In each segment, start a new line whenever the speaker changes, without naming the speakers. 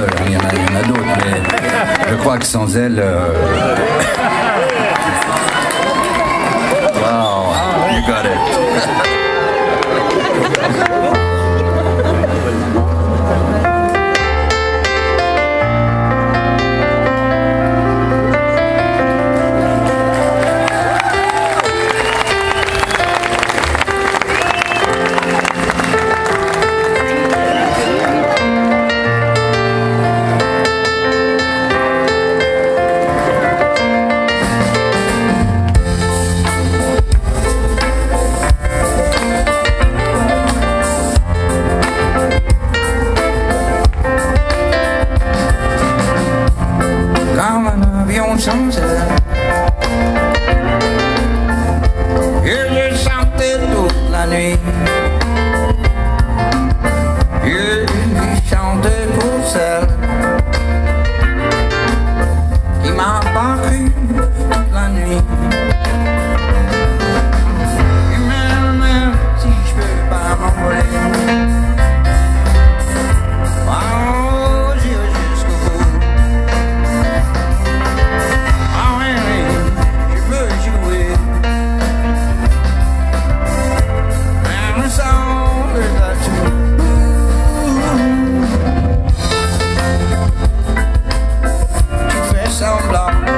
hein. il y en a, a d'autres, mais je crois que sans elle... Euh... Wow,
you
got it.
be on sometime. Here's something to la nuit. Here's something. sound block.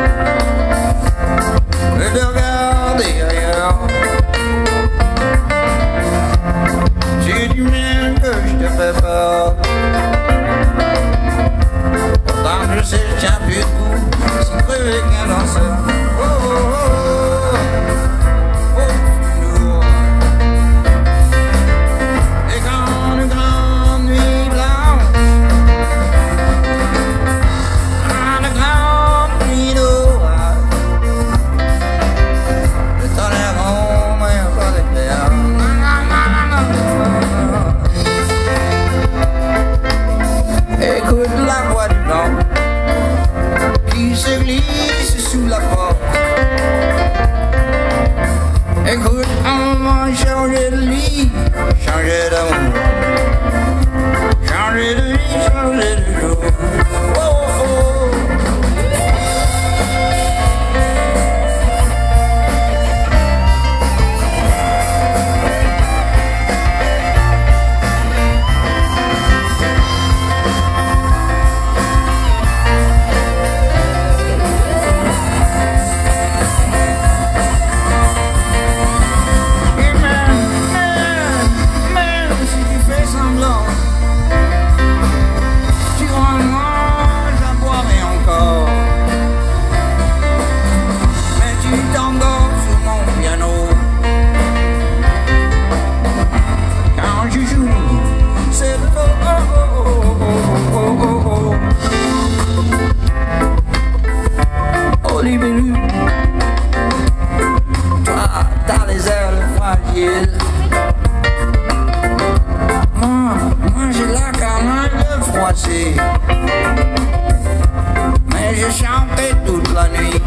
dog Écoute, maman, changer de lit, changer d'amour Changer Mais j'ai chanté toute la nuit.